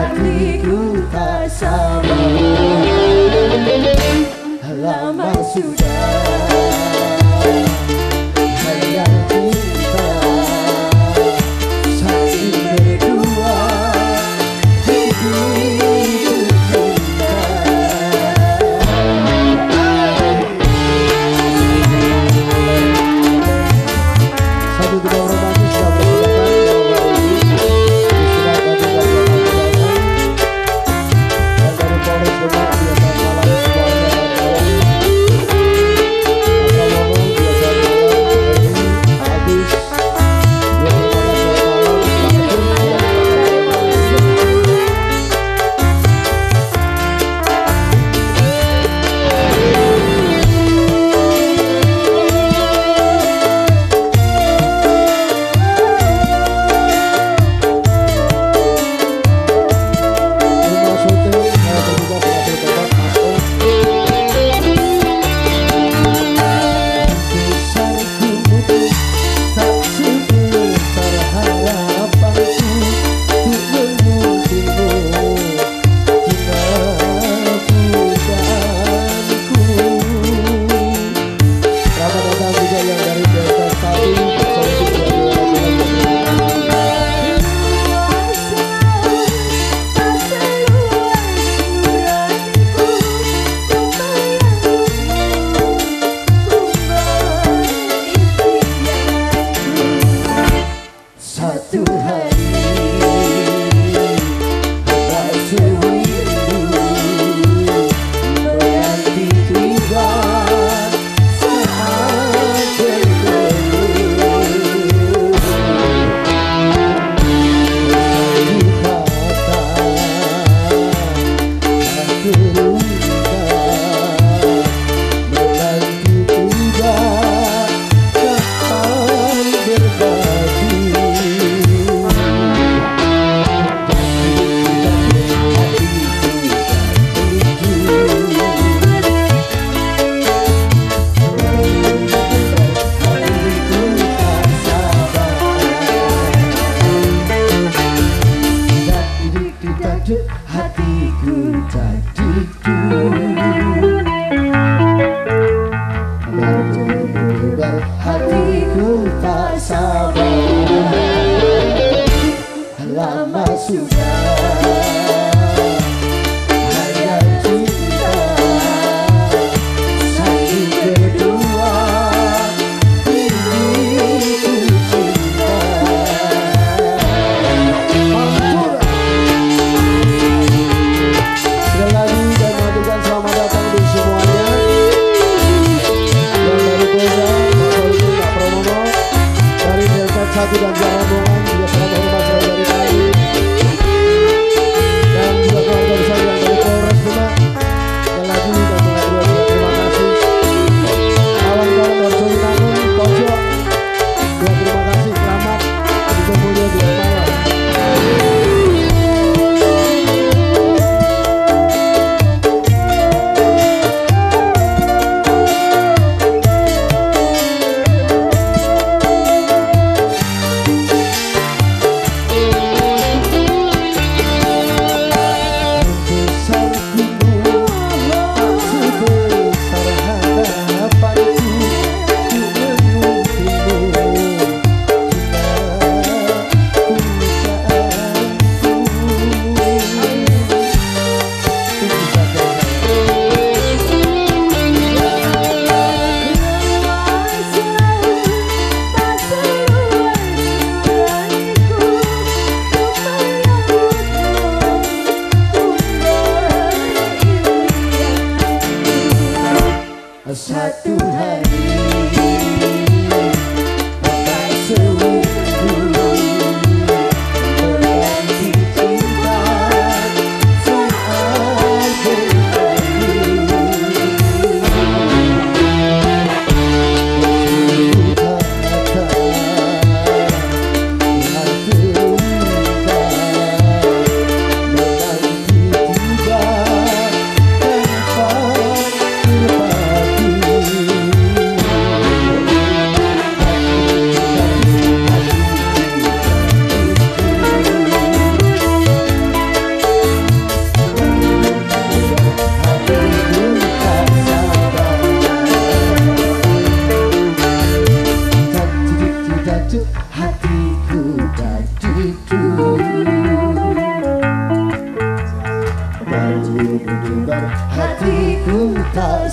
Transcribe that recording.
hatiku tak sabar Lama sudah. Give them Hatiku dadiku Berdebar hatiku tak